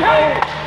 Hey!